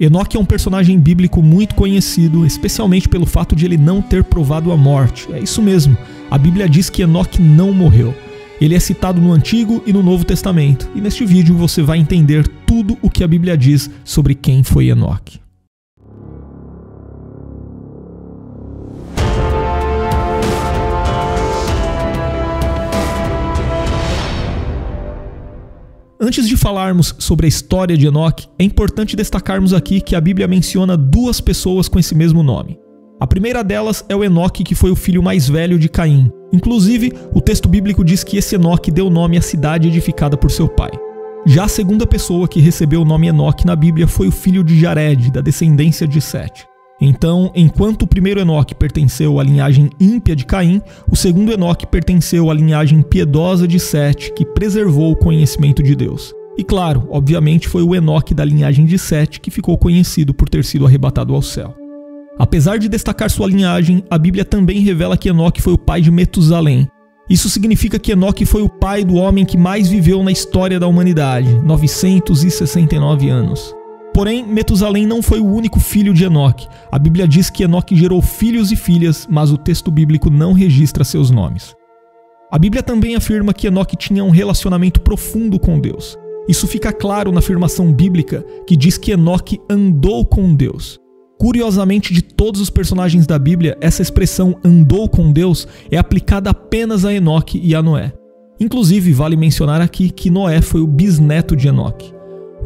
Enoque é um personagem bíblico muito conhecido, especialmente pelo fato de ele não ter provado a morte. É isso mesmo, a Bíblia diz que Enoque não morreu. Ele é citado no Antigo e no Novo Testamento, e neste vídeo você vai entender tudo o que a Bíblia diz sobre quem foi Enoque. Antes de falarmos sobre a história de Enoque, é importante destacarmos aqui que a Bíblia menciona duas pessoas com esse mesmo nome. A primeira delas é o Enoque, que foi o filho mais velho de Caim. Inclusive, o texto bíblico diz que esse Enoque deu nome à cidade edificada por seu pai. Já a segunda pessoa que recebeu o nome Enoque na Bíblia foi o filho de Jared, da descendência de Sete. Então, enquanto o primeiro Enoque pertenceu à linhagem ímpia de Caim, o segundo Enoque pertenceu à linhagem piedosa de Sete, que preservou o conhecimento de Deus. E claro, obviamente foi o Enoque da linhagem de Sete que ficou conhecido por ter sido arrebatado ao céu. Apesar de destacar sua linhagem, a Bíblia também revela que Enoque foi o pai de Metusalém. Isso significa que Enoque foi o pai do homem que mais viveu na história da humanidade, 969 anos. Porém, Metusalém não foi o único filho de Enoque. A Bíblia diz que Enoque gerou filhos e filhas, mas o texto bíblico não registra seus nomes. A Bíblia também afirma que Enoque tinha um relacionamento profundo com Deus. Isso fica claro na afirmação bíblica que diz que Enoque andou com Deus. Curiosamente, de todos os personagens da Bíblia, essa expressão andou com Deus é aplicada apenas a Enoque e a Noé. Inclusive, vale mencionar aqui que Noé foi o bisneto de Enoque.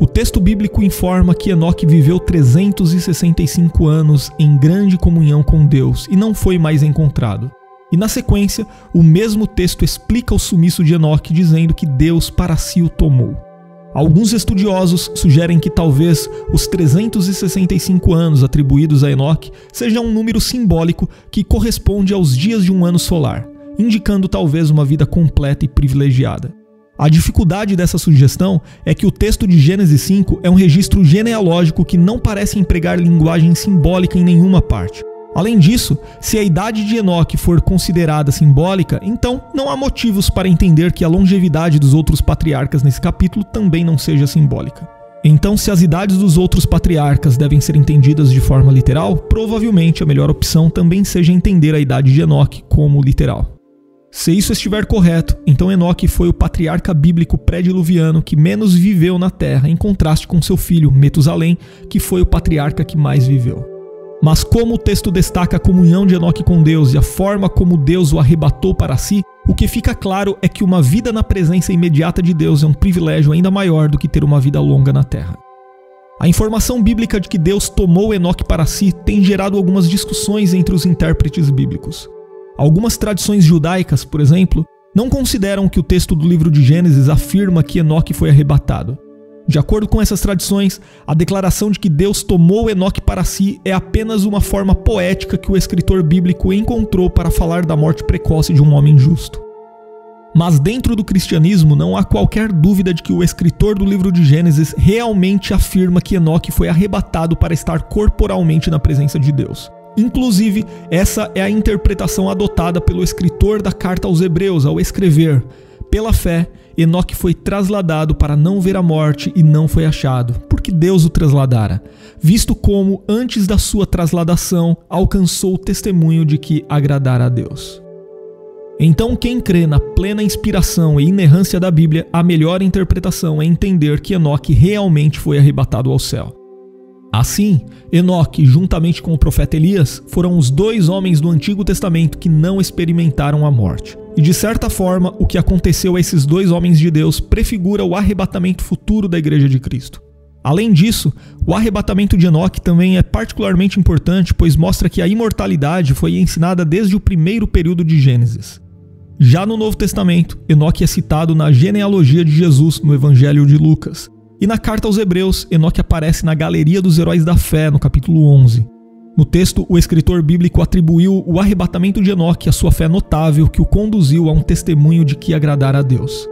O texto bíblico informa que Enoque viveu 365 anos em grande comunhão com Deus e não foi mais encontrado. E na sequência, o mesmo texto explica o sumiço de Enoque, dizendo que Deus para si o tomou. Alguns estudiosos sugerem que talvez os 365 anos atribuídos a Enoque seja um número simbólico que corresponde aos dias de um ano solar, indicando talvez uma vida completa e privilegiada. A dificuldade dessa sugestão é que o texto de Gênesis 5 é um registro genealógico que não parece empregar linguagem simbólica em nenhuma parte. Além disso, se a idade de Enoque for considerada simbólica, então não há motivos para entender que a longevidade dos outros patriarcas nesse capítulo também não seja simbólica. Então, se as idades dos outros patriarcas devem ser entendidas de forma literal, provavelmente a melhor opção também seja entender a idade de Enoque como literal. Se isso estiver correto, então Enoque foi o patriarca bíblico pré-diluviano que menos viveu na terra, em contraste com seu filho, Metusalém, que foi o patriarca que mais viveu. Mas como o texto destaca a comunhão de Enoque com Deus e a forma como Deus o arrebatou para si, o que fica claro é que uma vida na presença imediata de Deus é um privilégio ainda maior do que ter uma vida longa na terra. A informação bíblica de que Deus tomou Enoque para si tem gerado algumas discussões entre os intérpretes bíblicos. Algumas tradições judaicas, por exemplo, não consideram que o texto do livro de Gênesis afirma que Enoque foi arrebatado. De acordo com essas tradições, a declaração de que Deus tomou Enoque para si é apenas uma forma poética que o escritor bíblico encontrou para falar da morte precoce de um homem justo. Mas dentro do cristianismo não há qualquer dúvida de que o escritor do livro de Gênesis realmente afirma que Enoque foi arrebatado para estar corporalmente na presença de Deus. Inclusive, essa é a interpretação adotada pelo escritor da carta aos Hebreus ao escrever: Pela fé, Enoque foi trasladado para não ver a morte e não foi achado, porque Deus o trasladara, visto como, antes da sua trasladação, alcançou o testemunho de que agradara a Deus. Então, quem crê na plena inspiração e inerrância da Bíblia, a melhor interpretação é entender que Enoque realmente foi arrebatado ao céu. Assim, Enoque, juntamente com o profeta Elias, foram os dois homens do Antigo Testamento que não experimentaram a morte. E de certa forma, o que aconteceu a esses dois homens de Deus prefigura o arrebatamento futuro da Igreja de Cristo. Além disso, o arrebatamento de Enoque também é particularmente importante, pois mostra que a imortalidade foi ensinada desde o primeiro período de Gênesis. Já no Novo Testamento, Enoque é citado na genealogia de Jesus no Evangelho de Lucas, e na carta aos Hebreus, Enoque aparece na Galeria dos Heróis da Fé, no capítulo 11. No texto, o escritor bíblico atribuiu o arrebatamento de Enoque à sua fé notável que o conduziu a um testemunho de que agradara a Deus.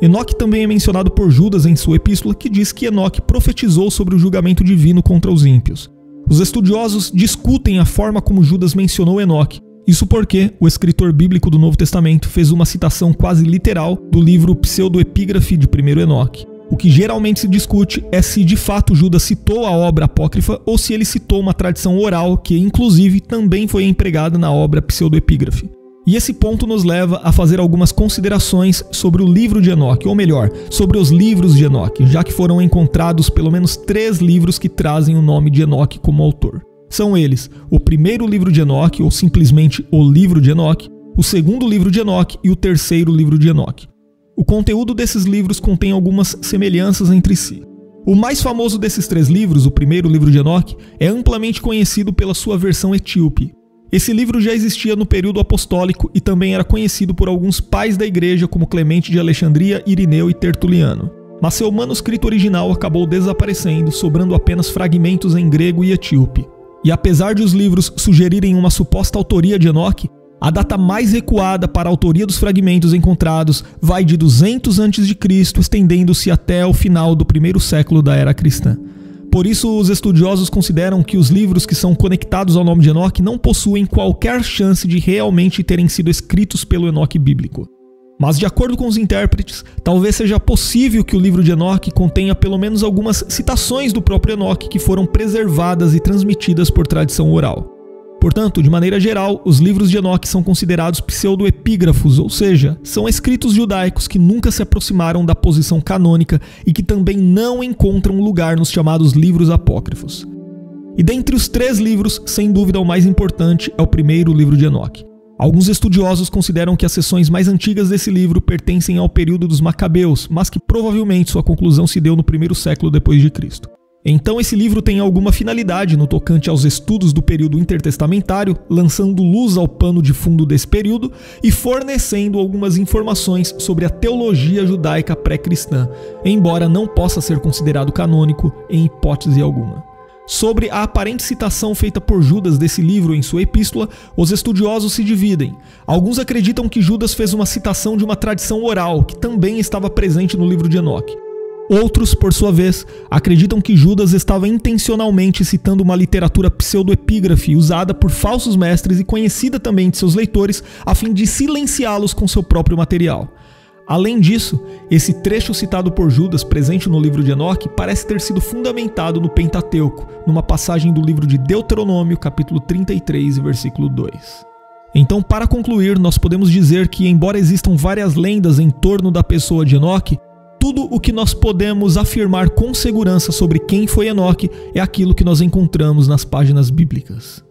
Enoque também é mencionado por Judas em sua epístola, que diz que Enoque profetizou sobre o julgamento divino contra os ímpios. Os estudiosos discutem a forma como Judas mencionou Enoque, isso porque o escritor bíblico do Novo Testamento fez uma citação quase literal do livro Pseudoepígrafe de 1 Enoque. O que geralmente se discute é se de fato Judas citou a obra apócrifa ou se ele citou uma tradição oral que, inclusive, também foi empregada na obra pseudoepígrafe. E esse ponto nos leva a fazer algumas considerações sobre o livro de Enoque, ou melhor, sobre os livros de Enoque, já que foram encontrados pelo menos três livros que trazem o nome de Enoque como autor. São eles o primeiro livro de Enoque, ou simplesmente o livro de Enoque, o segundo livro de Enoque e o terceiro livro de Enoque. O conteúdo desses livros contém algumas semelhanças entre si. O mais famoso desses três livros, o primeiro livro de Enoque, é amplamente conhecido pela sua versão etíope. Esse livro já existia no período apostólico e também era conhecido por alguns pais da igreja como Clemente de Alexandria, Irineu e Tertuliano. Mas seu manuscrito original acabou desaparecendo, sobrando apenas fragmentos em grego e etíope. E apesar de os livros sugerirem uma suposta autoria de Enoque, a data mais recuada para a autoria dos fragmentos encontrados vai de 200 a.C., estendendo-se até o final do primeiro século da era cristã. Por isso, os estudiosos consideram que os livros que são conectados ao nome de Enoque não possuem qualquer chance de realmente terem sido escritos pelo Enoque bíblico. Mas, de acordo com os intérpretes, talvez seja possível que o livro de Enoque contenha pelo menos algumas citações do próprio Enoque que foram preservadas e transmitidas por tradição oral. Portanto, de maneira geral, os livros de Enoque são considerados pseudoepígrafos, ou seja, são escritos judaicos que nunca se aproximaram da posição canônica e que também não encontram lugar nos chamados livros apócrifos. E dentre os três livros, sem dúvida o mais importante é o primeiro livro de Enoque. Alguns estudiosos consideram que as seções mais antigas desse livro pertencem ao período dos Macabeus, mas que provavelmente sua conclusão se deu no primeiro século depois de Cristo. Então, esse livro tem alguma finalidade no tocante aos estudos do período intertestamentário, lançando luz ao pano de fundo desse período e fornecendo algumas informações sobre a teologia judaica pré-cristã, embora não possa ser considerado canônico em hipótese alguma. Sobre a aparente citação feita por Judas desse livro em sua epístola, os estudiosos se dividem. Alguns acreditam que Judas fez uma citação de uma tradição oral que também estava presente no livro de Enoque. Outros, por sua vez, acreditam que Judas estava intencionalmente citando uma literatura pseudoepígrafe usada por falsos mestres e conhecida também de seus leitores a fim de silenciá-los com seu próprio material. Além disso, esse trecho citado por Judas, presente no livro de Enoque, parece ter sido fundamentado no Pentateuco, numa passagem do livro de Deuteronômio, capítulo 33, versículo 2. Então, para concluir, nós podemos dizer que, embora existam várias lendas em torno da pessoa de Enoque, tudo o que nós podemos afirmar com segurança sobre quem foi Enoque é aquilo que nós encontramos nas páginas bíblicas.